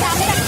ダメだ